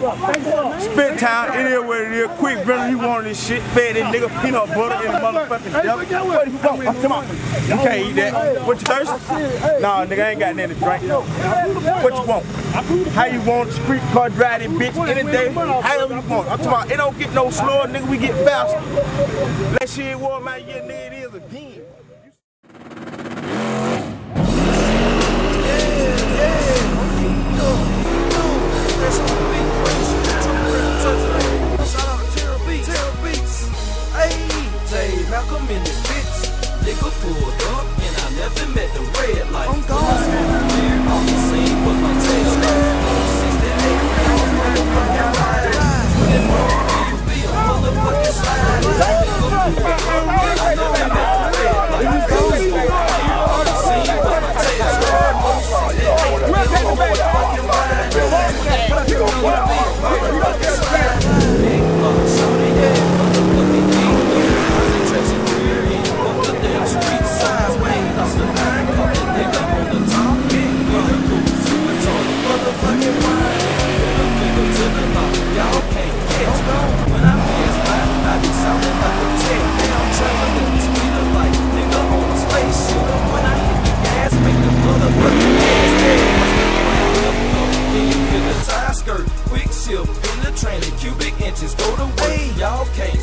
Spit town, it is what it is. Quick Brother, you want this shit. Fed that nigga peanut butter in the motherfucking devil. Come on. You can't eat that. What you thirsty? Nah, nigga, I ain't got nothing to drink. What you want? How you want street car driving, bitch, any day? However you want. I'm talking about, it don't get no slower, nigga, we get faster. That shit war, my yeah, nigga, it is again. Liverpool, dog, and I never met. just go the way. Y'all can't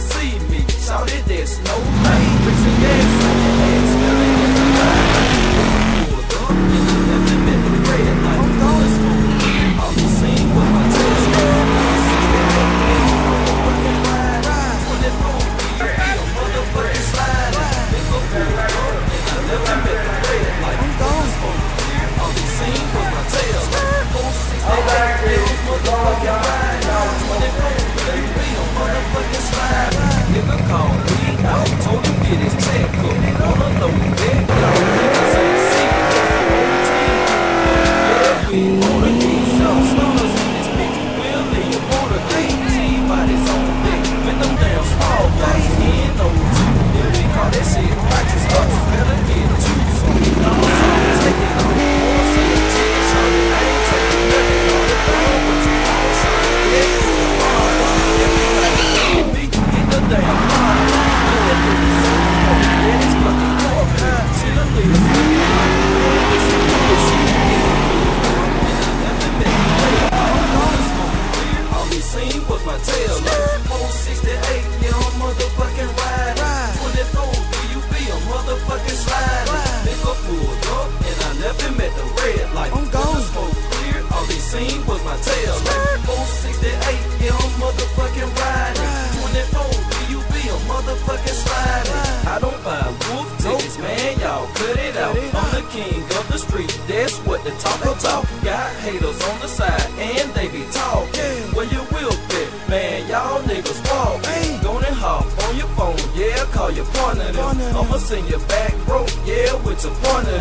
king of the street. That's what the taco talk. Got haters on the side and they be talking. Where you will fit, man, y'all niggas walk. Go and hop on your phone, yeah, call your partner. I'ma send your back broke, yeah, with your partner.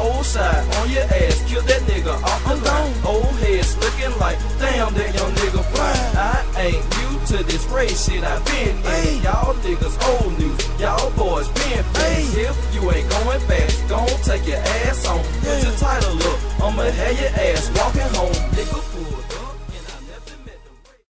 Whole side on your ass, kill that nigga off the line. Old heads looking like, damn, that young nigga fine. I ain't shit I've been in. Y'all niggas old news, y'all boys been fast. If you ain't going fast, don't take your ass on. Put your title up, I'ma have your ass.